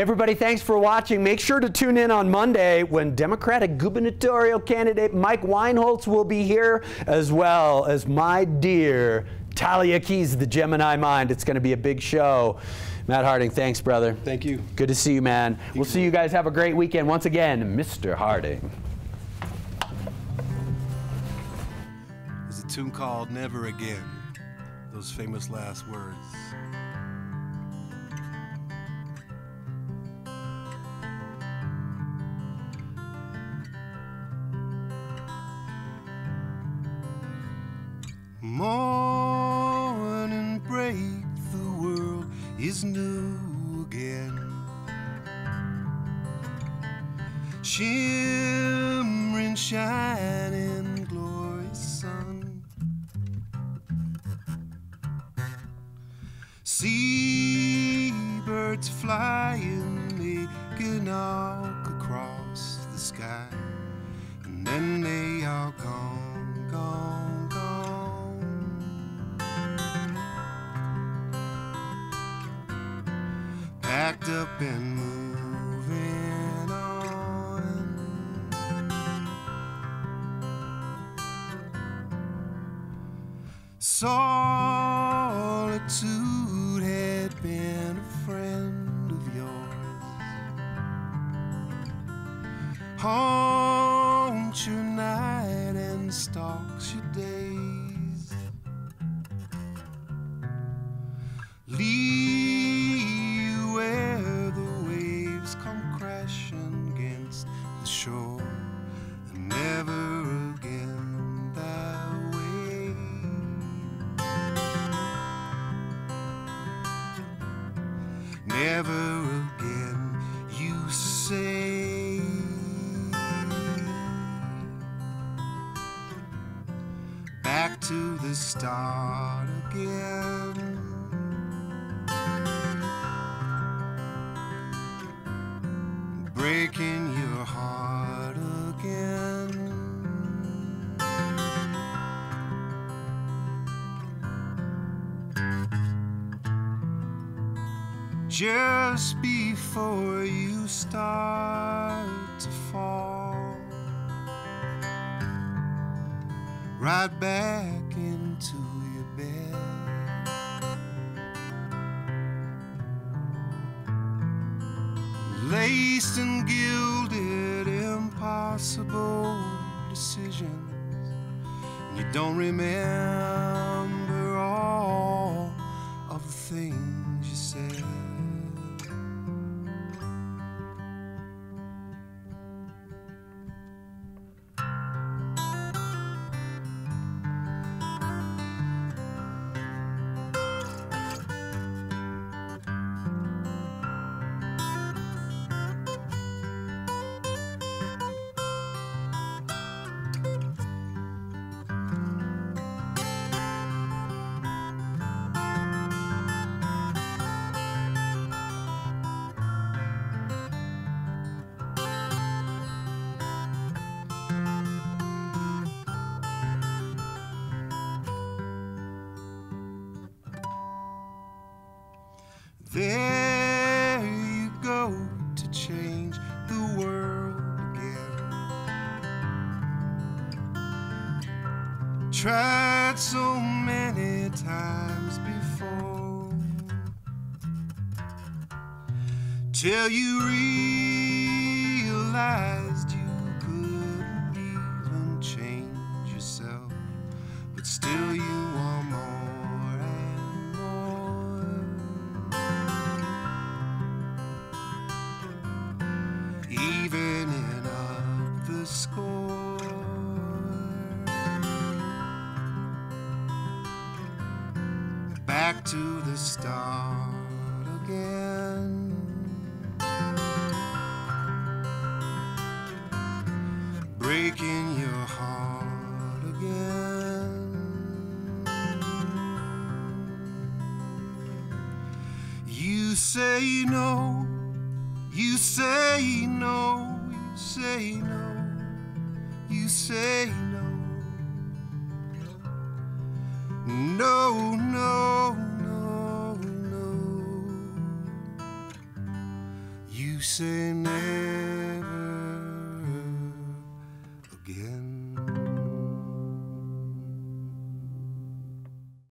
Hey everybody, thanks for watching. Make sure to tune in on Monday when Democratic gubernatorial candidate Mike Weinholtz will be here, as well as my dear Talia Keys, the Gemini Mind. It's going to be a big show. Matt Harding, thanks, brother. Thank you. Good to see you, man. We'll see you guys. Have a great weekend. Once again, Mr. Harding. There's a tune called Never Again. Those famous last words. Morning break, the world is new again. Shimmering, shining, glorious sun. Sea Seabirds flying, making arc across the sky. Packed up and moving on. Solitude had been a friend of yours. Haunts your night and stalks your days. Never again, you say. Back to the start again. Breaking just before you start to fall right back into your bed. Laced and gilded, impossible decisions. And you don't remember all of the things you said. There you go to change the world again. Tried so many times before till you realized you couldn't even change yourself, but still you Back to the start again. Breaking your heart again. You say no. You say no, you say no, you say no. No. say never